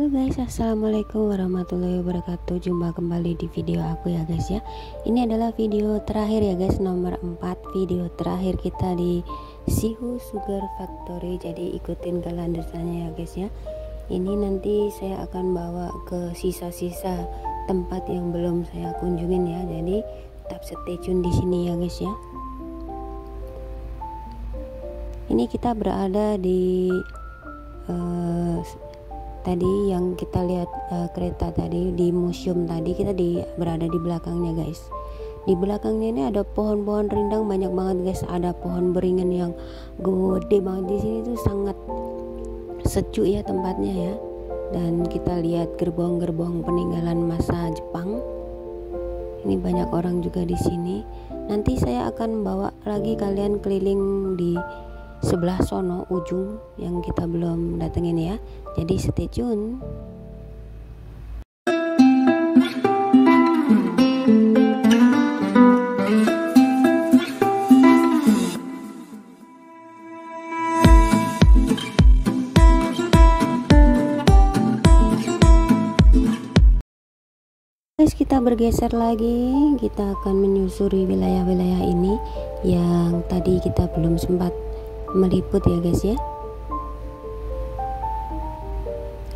Halo guys, assalamualaikum warahmatullahi wabarakatuh. Jumpa kembali di video aku ya guys ya. Ini adalah video terakhir ya guys, nomor 4 video terakhir kita di Sihu Sugar Factory. Jadi ikutin kelanjutannya ya guys ya. Ini nanti saya akan bawa ke sisa-sisa tempat yang belum saya kunjungin ya. Jadi tetap stay tune di sini ya guys ya. Ini kita berada di uh, tadi yang kita lihat uh, kereta tadi di museum tadi kita di berada di belakangnya guys. Di belakangnya ini ada pohon-pohon rindang banyak banget guys. Ada pohon beringin yang gede banget. Di sini tuh sangat sejuk ya tempatnya ya. Dan kita lihat gerbong-gerbong peninggalan masa Jepang. Ini banyak orang juga di sini. Nanti saya akan bawa lagi kalian keliling di sebelah sono ujung yang kita belum datengin ya. Jadi stay tune. Guys kita bergeser lagi. Kita akan menyusuri wilayah-wilayah ini yang tadi kita belum sempat meliput ya guys ya.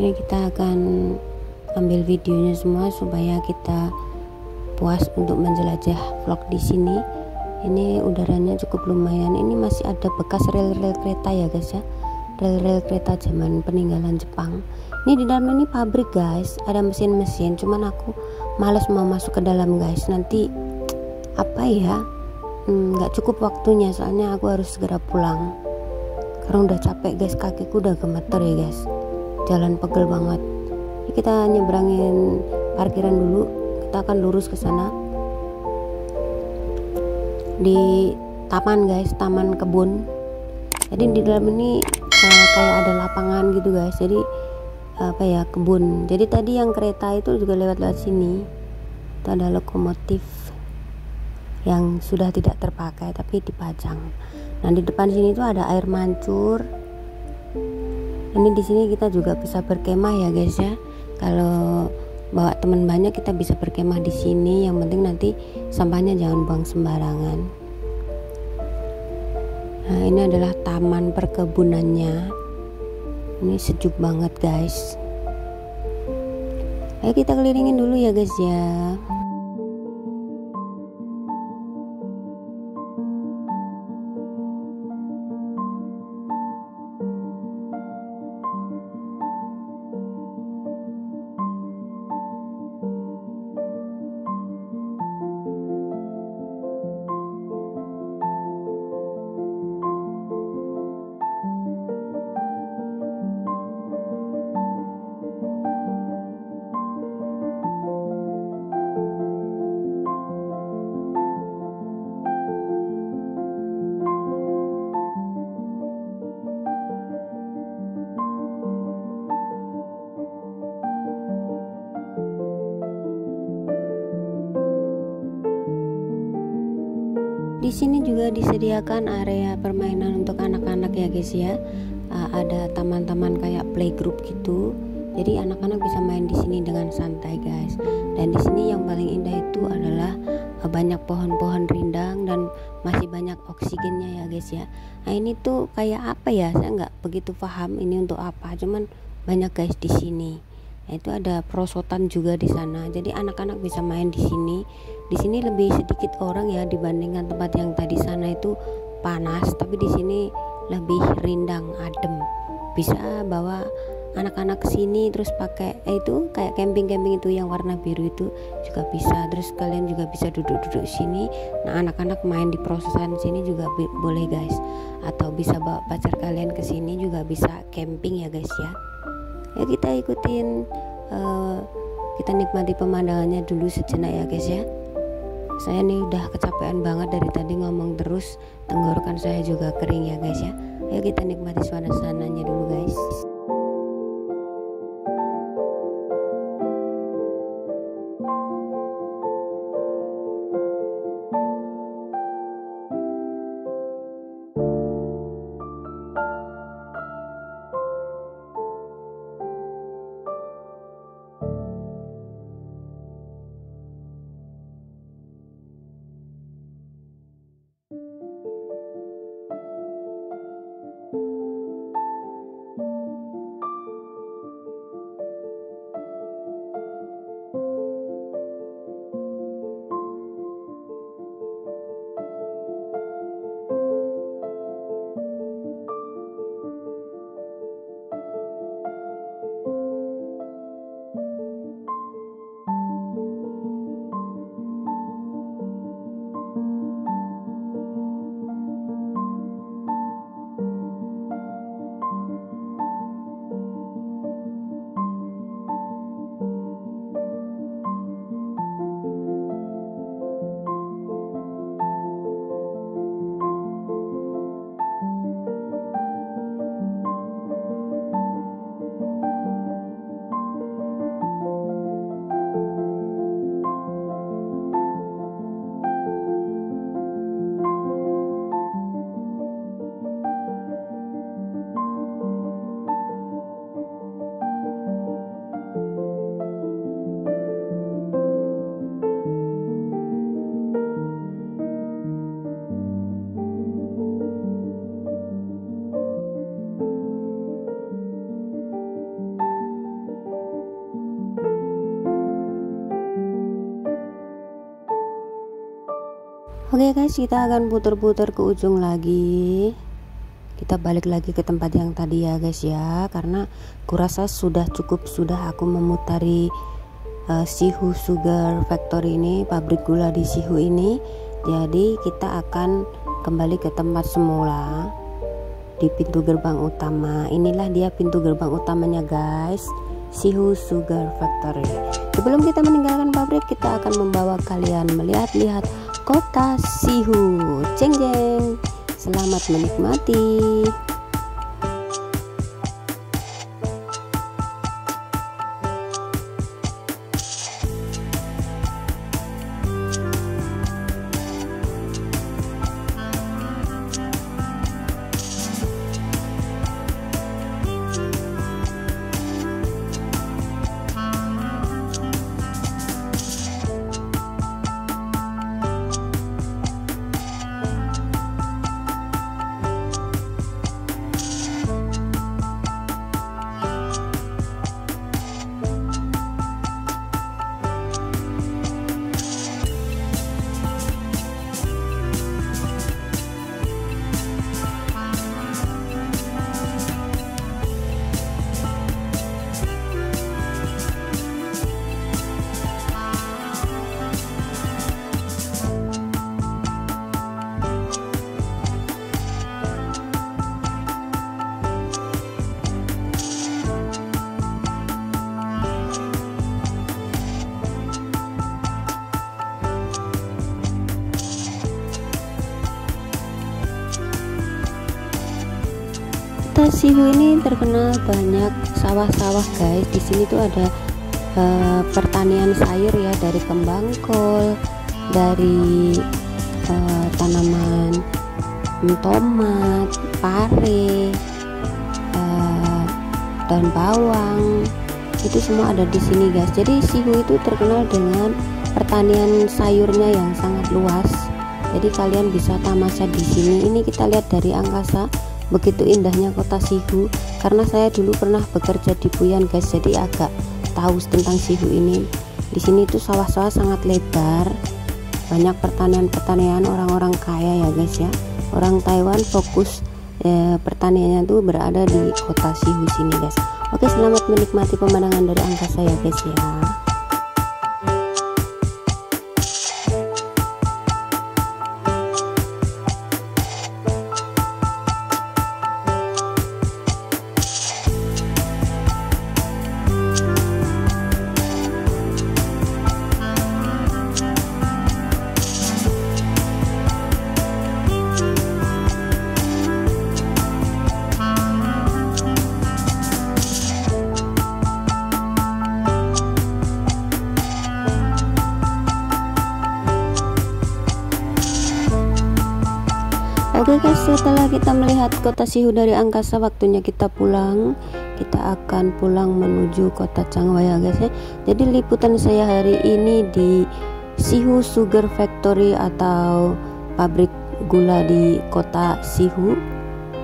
Ini kita akan ambil videonya semua supaya kita puas untuk menjelajah vlog di sini. Ini udaranya cukup lumayan. Ini masih ada bekas rel-rel kereta ya guys ya. Rel-rel kereta zaman peninggalan Jepang. Ini di dalam ini pabrik guys. Ada mesin-mesin. Cuman aku males mau masuk ke dalam guys. Nanti apa ya nggak hmm, cukup waktunya soalnya aku harus segera pulang. Karena udah capek guys. Kakiku udah gemeter ya guys. Jalan pegel banget. Ini kita nyebrangin parkiran dulu. Kita akan lurus ke sana. Di taman guys. Taman kebun. Jadi di dalam ini uh, kayak ada lapangan gitu guys. Jadi apa ya kebun. Jadi tadi yang kereta itu juga lewat-lewat sini. Itu ada lokomotif yang sudah tidak terpakai tapi dipajang. Nah di depan sini tuh ada air mancur. Ini di sini kita juga bisa berkemah ya guys ya. Kalau bawa teman banyak kita bisa berkemah di sini. Yang penting nanti sampahnya jangan buang sembarangan. Nah ini adalah taman perkebunannya. Ini sejuk banget guys. Ayo kita kelilingin dulu ya guys ya. Di sini juga disediakan area permainan untuk anak-anak ya guys ya. Uh, ada taman-taman kayak playgroup gitu. Jadi anak-anak bisa main di sini dengan santai guys. Dan di sini yang paling indah itu adalah uh, banyak pohon-pohon rindang dan masih banyak oksigennya ya guys ya. Nah ini tuh kayak apa ya? Saya nggak begitu paham ini untuk apa. Cuman banyak guys di sini. Itu ada perosotan juga di sana. Jadi anak-anak bisa main di sini. Di sini lebih sedikit orang ya dibandingkan tempat yang tadi sana itu panas, tapi di sini lebih rindang, adem. Bisa bawa anak-anak ke sini terus pakai eh, itu kayak camping-camping itu yang warna biru itu juga bisa. Terus kalian juga bisa duduk-duduk sini. Nah, anak-anak main di prosesan sini juga boleh guys. Atau bisa bawa pacar kalian ke sini juga bisa camping ya guys ya ya kita ikutin uh, kita nikmati pemandangannya dulu sejenak ya guys ya. Saya nih udah kecapean banget dari tadi ngomong terus tenggorokan saya juga kering ya guys ya. Ayo kita nikmati suasananya dulu guys Oke guys, kita akan putar-putar ke ujung lagi. Kita balik lagi ke tempat yang tadi ya guys ya, karena kurasa sudah cukup sudah aku memutari uh, Sihu Sugar Factory ini, pabrik gula di Sihu ini. Jadi kita akan kembali ke tempat semula di pintu gerbang utama. Inilah dia pintu gerbang utamanya guys. Sihu Sugar Factory. Sebelum kita meninggalkan pabrik, kita akan membawa kalian melihat-lihat kota Sihu. Ceng jeng. Selamat menikmati. Kota Sihu ini terkenal banyak sawah-sawah guys. Di sini tuh ada uh, pertanian sayur ya dari kembang kol, dari uh, tanaman tomat, pare, uh, daun bawang. Itu semua ada di sini guys. Jadi Sihu itu terkenal dengan pertanian sayurnya yang sangat luas. Jadi kalian bisa tamasya di sini. Ini kita lihat dari angkasa begitu indahnya kota Sihu karena saya dulu pernah bekerja di Puyan guys jadi agak tahu tentang Sihu ini. Di sini itu sawah-sawah sangat lebar banyak pertanian-pertanian orang-orang kaya ya guys ya. Orang Taiwan fokus eh, pertaniannya itu berada di kota Sihu sini guys. Oke selamat menikmati pemandangan dari angkasa ya guys ya Oke setelah kita melihat kota Sihu dari angkasa, waktunya kita pulang. Kita akan pulang menuju kota Changwon ya guys ya. Jadi liputan saya hari ini di Sihu Sugar Factory atau pabrik gula di kota Sihu.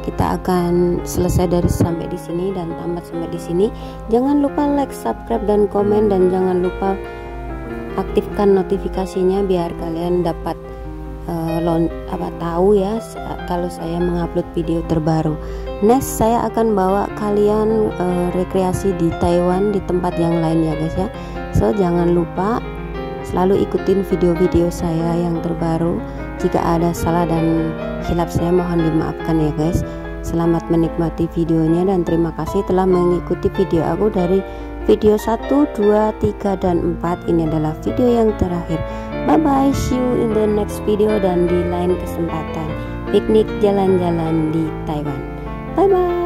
Kita akan selesai dari sampai di sini dan tamat sampai di sini. Jangan lupa like, subscribe dan komen dan jangan lupa aktifkan notifikasinya biar kalian dapat uh, apa tahu ya kalau saya mengupload video terbaru. Next saya akan bawa kalian uh, rekreasi di Taiwan di tempat yang lain ya guys ya. So jangan lupa selalu ikutin video-video saya yang terbaru. Jika ada salah dan hilap saya mohon dimaafkan ya guys. Selamat menikmati videonya dan terima kasih telah mengikuti video aku dari video 1, 2, 3, dan 4 Ini adalah video yang terakhir Bye bye, see you in the next video dan di lain kesempatan piknik jalan-jalan di Taiwan. Bye bye.